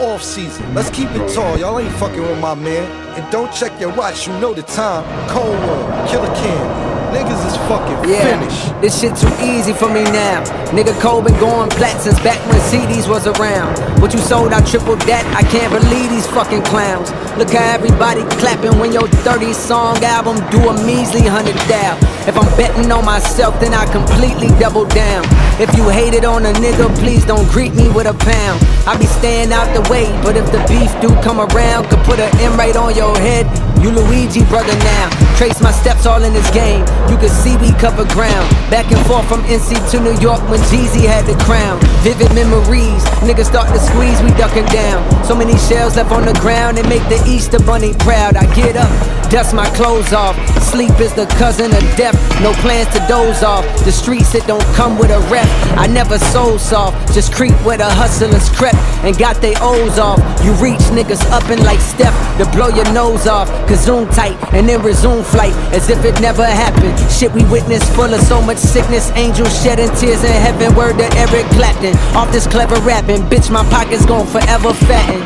off season. Let's keep it tall, y'all ain't fucking with my man. And don't check your watch, you know the time. Cold War, Killer Cam. Fucking yeah, finished. This shit too easy for me now. Nigga Cole been going plat since back when CDs was around. What you sold, I tripled that. I can't believe these fucking clowns. Look how everybody clapping when your 30 song album do a measly hundred down. If I'm betting on myself, then I completely double down. If you hated on a nigga, please don't greet me with a pound. I be staying out the way, but if the beef do come around, could put an M right on your head. You Luigi brother now. Trace my steps all in this game. You can see we cover ground. Back and forth from NC to New York when Jeezy had the crown. Vivid memories. Niggas start to squeeze, we ducking down. So many shells left on the ground, they make the Easter Bunny proud. I get up, dust my clothes off. Sleep is the cousin of death. No plans to doze off. The streets, it don't come with a rep. I never soul soft. Just creep where the hustlers crept and got they O's off. You reach niggas up and like Steph to blow your nose off. Cause Zoom tight and then resume flight as if it never happened. Shit we witnessed full of so much sickness. Angels shedding tears in heaven. Word to Eric Clapton. Off this clever rapping, bitch, my pockets gon' forever fatten.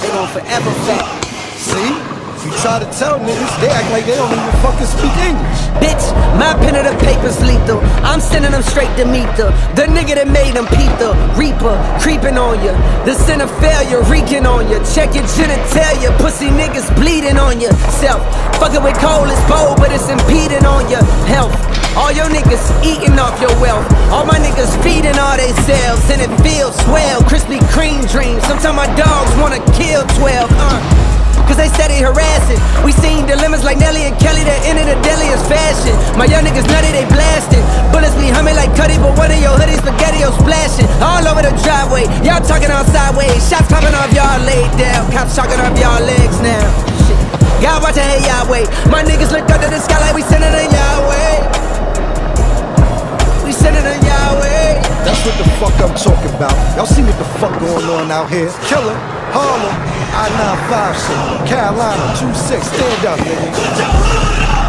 They gon' forever fatten. See? You try to tell niggas, they act like they don't even fucking speak English. Bitch, lethal. I'm sending them straight to meet the the nigga that made them peep the reaper creeping on you. The sin of failure reeking on you. Check your genitalia, pussy niggas bleeding on yourself. Fucking with Cole is bold, but it's impeding on your health. All your niggas eating off your wealth. All my niggas feeding all they selves, and it feels swell. Krispy Kreme dreams. Sometimes my dogs wanna kill 12. Uh cause they steady harassing. We seen dilemmas like Nelly and Kelly that ended the deadliest fashion. My young niggas nutty, they blasting. Bullets be humming like Cudi, but one of your hoodies spaghetti splashing. All over the driveway, y'all talking on sideways. Shots popping off y'all laid down. Cops talking off y'all legs now. Shit. God watch hey Yahweh. My niggas look up to the sky like we sending a Yahweh. What the fuck I'm talking about. Y'all see what the fuck going on out here? Killer, Harlem, I-95 shit, Carolina, 2-6, stand up, nigga.